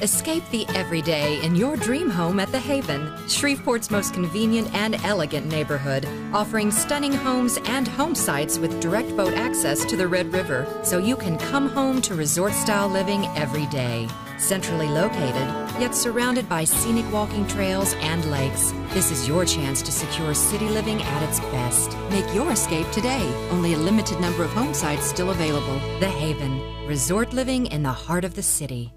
Escape the everyday in your dream home at The Haven, Shreveport's most convenient and elegant neighborhood, offering stunning homes and home sites with direct boat access to the Red River, so you can come home to resort style living every day. Centrally located, yet surrounded by scenic walking trails and lakes, this is your chance to secure city living at its best. Make your escape today. Only a limited number of home sites still available. The Haven, resort living in the heart of the city.